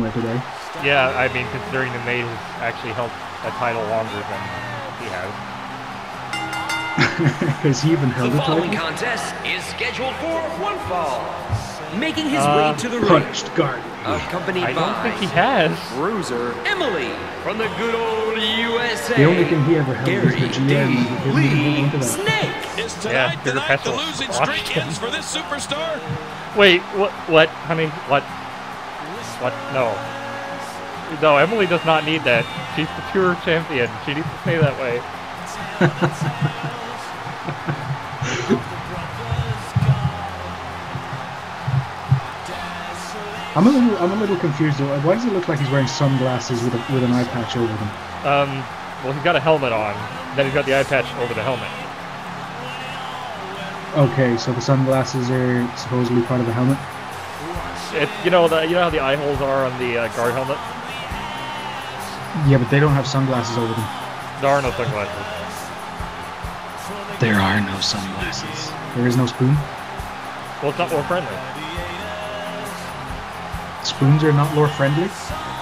somewhere today. Yeah, I mean, considering the Maid has actually held a title longer than he has. Has he even held The a following title? contest is scheduled for one fall. Making his Uh, way to the ring, Punched guard. accompanied I don't think he has. Bruiser. Emily from the good old USA. The only thing he ever held was Gary the GM. D. he didn't Lee to that. Snake. Is Yeah, tonight Bigger the night the losing streak ends for this superstar? Wait, what? What, honey? What? What? No. No, Emily does not need that. She's the pure champion. She needs to stay that way. I'm a little, I'm a little confused. though. Why does it look like he's wearing sunglasses with a, with an eye patch over them? Um, well, he's got a helmet on. Then he's got the eye patch over the helmet. Okay, so the sunglasses are supposedly part of the helmet. You know the you know how the eye holes are on the uh, guard helmet. Yeah, but they don't have sunglasses over them. There are no sunglasses. There are no sunglasses. There is no spoon. Well, it's not more friendly. Spoons are not lore friendly.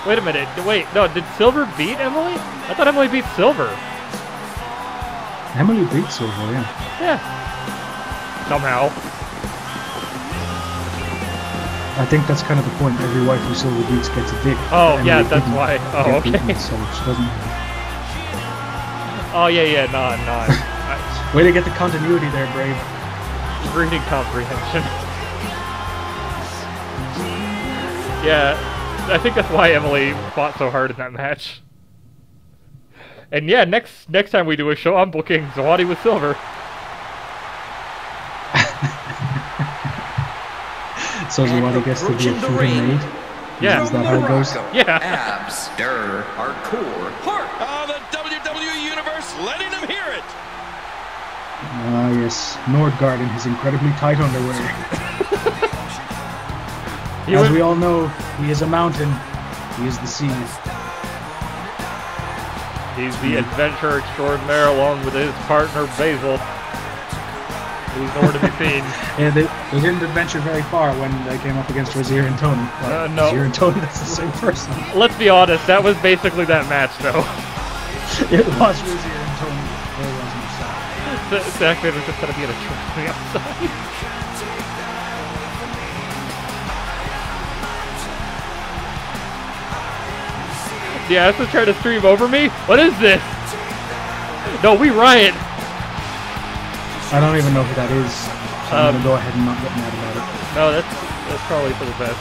Wait a minute. Wait, no. Did Silver beat Emily? I thought Emily beat Silver. Emily beats Silver, yeah. Yeah. Somehow. I think that's kind of the point. Every wife who Silver beats gets a dick. Oh, yeah, that's why. Oh, okay. beaten, so she doesn't. Oh yeah, yeah. Non. I- Way to get the continuity there, Brave. Reading comprehension. yeah, I think that's why Emily fought so hard in that match. And yeah, next next time we do a show, I'm booking Zawadi with Silver. So Zawadi gets to be a approaching the shooting ring. maid. Yeah. Is that how it goes? Yeah. Abs, der, hardcore, heart. Oh, the WWE Universe letting him hear it. Ah, yes. Nordguard in his incredibly tight underwear. As was- we all know, he is a mountain. He is the sea. He's the adventure extraordinaire along with his partner Basil. Who's nowhere to be seen. Yeah, they, they didn't adventure very far when they came up against Razir and Tony. Uh, no. Razir and Tony, that's the same person. Let's be honest, that was basically that match though. It was Razir and Tony. There was no. The Zack Vader just gonna be in a truck outside. Yeah, this is trying to stream over me? What is this? No, we riot. I don't even know who that is. So I'm Um, gonna go ahead and not get mad about it. No, that's that's probably for the best.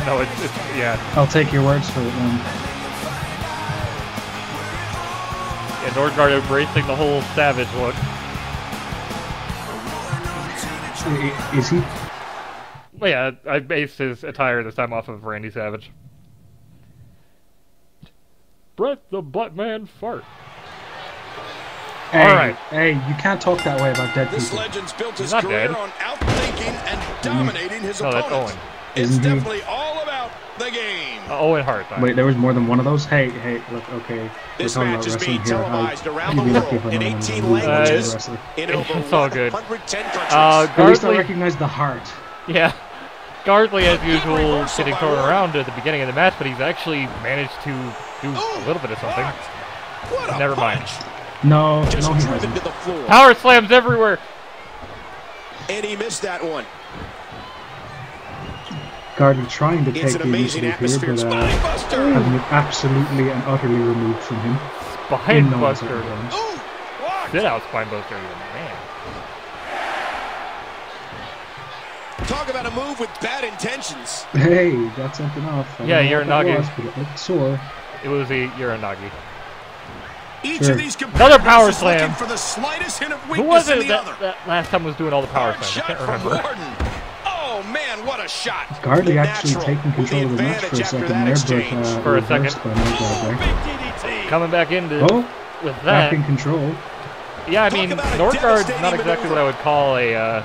no, it's, it's yeah. I'll take your words for it then. Yeah, Nordguard embracing the whole savage look. Is he? Well, yeah, I based his attire this time off of Randy Savage. Brett the Buttman fart. Hey, Alright. hey, you can't talk that way about dead This people. legend's built his not career dead. on outthinking and dominating his No, that's opponents. Owen. It's Isn't he? definitely all about the game. Uh, Owen Hart. sorry. Wait, there was more than one of those? Hey, hey, look, okay. This we're talking match about is wrestling being here. televised I, around you'd be the lucky if I world in know one of 18 those languages. wrestler. In over It's all good. 110 countries. Uh, At least I Guardly, recognize the heart. yeah. Guardly, as usual, getting thrown around at the beginning of the match, but he's actually managed to do a little bit of something. Never mind. No, Just no, driven hasn't. to the floor. Power slams everywhere. And he missed that one. Gardner trying to It's take an the amazing initiative here, but uh, Spinebuster. having it absolutely and utterly removed from him. Spine in no buster. uncertain terms. Ooh, blocked. Sit out spine a move with bad intentions. Hey, got something off. I Yeah, don't know what that Uranage. was, but it looked sore. It was a Uranage. Each Sure. of these Another power slam. for the slightest hint of Who weakness was in it the that, other. that last time was doing all the power slams? I can't from remember. Oh man, what a shot! Guardly actually taking with control of the match for a second there, but uh, For a reversed second. by Nordguard there. Coming back into Oh, with back that. in control. Yeah, I mean, about a Nordguard's devastating not exactly what I would call a uh,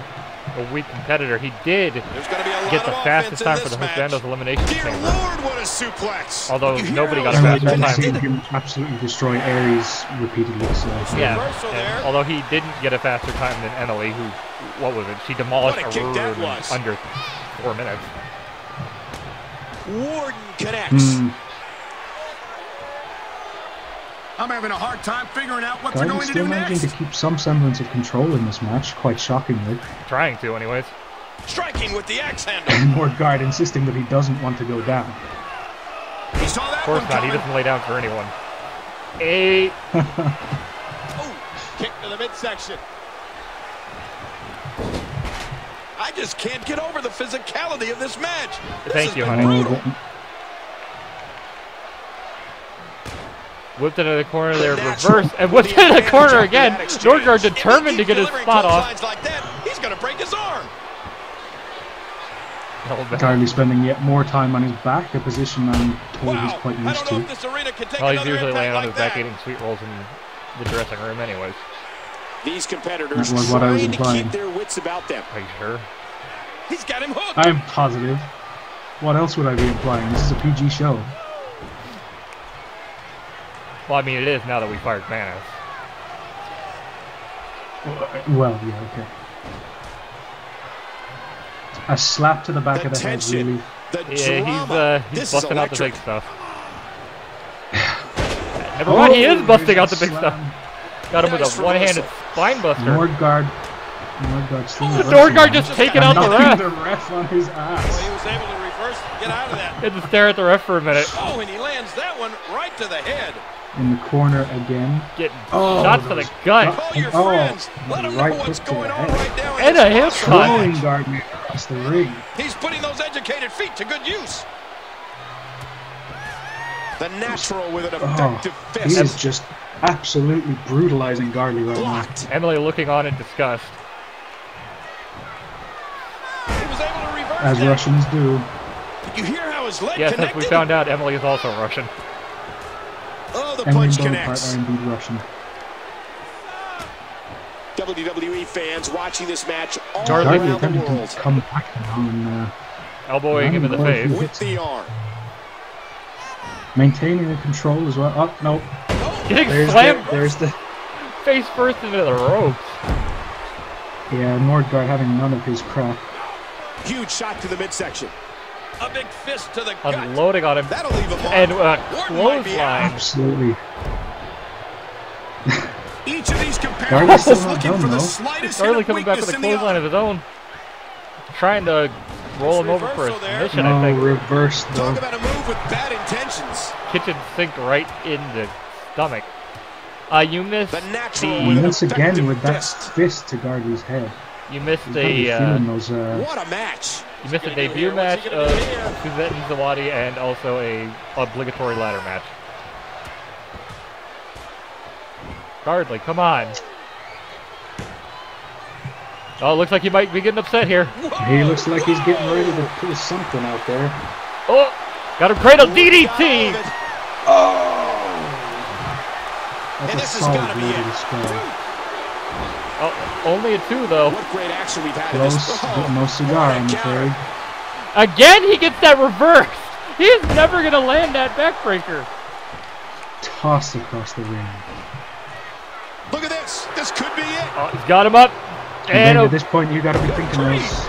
a weak competitor. He did There's going to be a lot get the fastest time for the match. Husbando's elimination Dear chamber. Lord, what a suplex! Although You nobody got a his And faster time. him absolutely destroy Aries repeatedly. So Yeah, and although he didn't get a faster time than Emily, who, what was it? She demolished What a kick in under four minutes. Warden connects. Hmm. I'm having a hard time figuring out what they're Garden going to still do managing next. to keep some semblance of control in this match, quite shockingly. Trying to, anyways. Striking with the axe handle. And guard, insisting that he doesn't want to go down. He saw that Of course one not. He doesn't lay down for anyone. Eight. Oh, kick to the midsection. I just can't get over the physicality of this match. This Thank you, honey. brutal. Whipped into the corner there, reverse, and with whipped into the corner again. that exchange. Nordguard If he determined to get his delivering spot off. clotheslines like that, he's going to break his arm. Held back. Guardly spending yet more time on his back, a position I'm told he's quite used don't know to. if this arena can take Well, he's usually laying on like his back that. eating sweet rolls in the dressing room, anyways. These competitors That was what I was trying to keep their wits about them. Are you sure? He's got him hooked. I'm positive. What else would I be implying? This is a PG show. Well, I mean, it is now that we fired Manis. Well, yeah, okay. A slap to the back The of the head, really. The Yeah, drama. he's uh, he's this busting out the big stuff. Never mind, he is Oh, busting out the big slam. stuff. Got him with a one-handed reversal. spine buster. Nordguard. Nordguard still Oh, reversing Nordguard just taking out the ref. the ref on his Well, he was able to reverse, get out of that. Had to stare at the ref for a minute. Oh, and he lands that one right to the head. In the corner again. Getting Oh, shots to the gut. Call your Oh. Let them know right what's to going the on head. right now. And a hip monster cut. Throwing match. Gardner across the ring. He's putting those educated feet to good use. The natural with an Oh, effective he fist. is just absolutely brutalizing Guardly right now. Emily looking on in disgust. He was able to As that. Russians do. Did you hear how his leg Yes, as we found out, Emily is also Russian. The Emily punch Bonaparte connects. are indeed Russian. WWE fans watching this match all Guardly Guardly around the world to come back now and uh, Elbowing him in the face. he- with the arm. maintaining the control as well. Oh, no. Getting There's the, there's the... face first into the ropes. Yeah, Nordguard having none of his crap. Huge shot to the midsection. A big fist to the gut. Unloading on him. That'll leave him. And uh, Orton might be out. clothesline. Absolutely. Each of these competitors is looking done, for the slightest hit of coming back with weakness a in the clothesline of his own. Trying to roll him over for a reversal there. submission, I think. reverse Talk about a move with bad intentions. Kitchen sink right in the stomach. Uh, you missed The natural the with an again effective with that fist. fist to Guardly's head. you missed He's gotta be a uh, those, uh, What a match. You missed a What's he gonna do debut match of do? Suzette and Zawadi and also a obligatory ladder match. Guardly, come on. Oh, it looks like he might be getting upset here. he looks like he's getting ready to pull something out there. Oh, got him cradle DDT. Oh. oh! That's And a this is solid gotta be blow it. The skull. Oh, only a two though. What great action we've had in Close, this. but oh, no cigar, a I'm afraid. Again, he gets that reverse. He's never gonna land that backbreaker. Tossed across the ring. Look at this. This could be it. Oh, he's got him up. And And then a at this point, you got to be thinking those.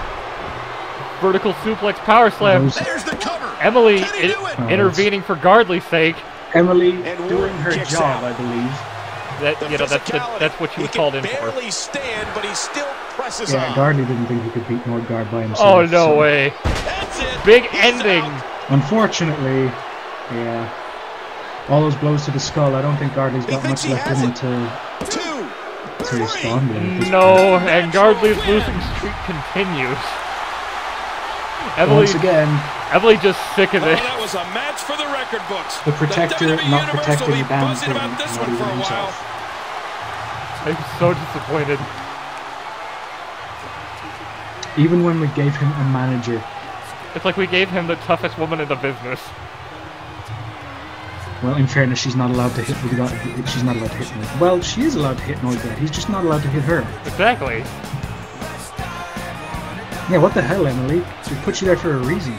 vertical suplex power slam. those There's the cover. Emily Can he i- do it? Oh, intervening for Guardly's sake. Emily And doing her job, out. I believe. That The you know that's the, that's what she was he called in for. barely stand, but he still presses Yeah, on. Guardly didn't think he could beat Nordguard by himself. Oh no so- way! That's it. Big He's ending. out. Unfortunately, yeah. All those blows to the skull, I don't think Guardly's He got much left in him it. to, Two. to respond with. No, and Guardly's losing streak continues. Point. Emily, Once again, Emily just sick of Oh, it. that was a match for the record books. the protector WWE not protecting be the damn buzzing this not even for a while. himself. I'm so disappointed. Even when we gave him a manager, It's like we gave him the toughest woman in the business. well, in fairness, she's not allowed to hit. We she's not allowed to hit Nordguard. Well, she is allowed to hit Nordguard. He's just not allowed to hit her. Exactly. Yeah, what the hell, Emily? We put you there for a reason.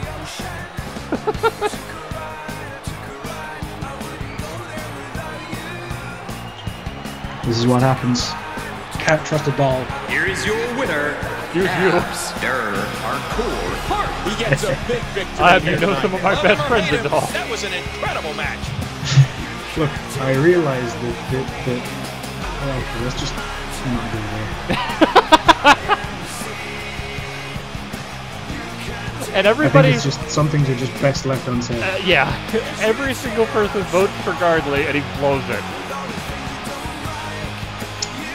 this is what happens. Can't trust a doll. Here is your winner, Here's you. Stir Hardcore Hart. He gets a big victory. I have you know some of my best Oliver friends Hayden, at all. That was an incredible match. Look, I realize that that, that oh, okay, let's just not go there. And I everybody, think it's just some things are just best left unsaid. uh, yeah, every single person votes for Guardly, and he blows it.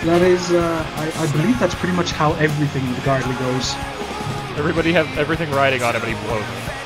That is, uh, I, I believe that's pretty much how everything with Guardly goes. Everybody has everything riding on him, and he blows it.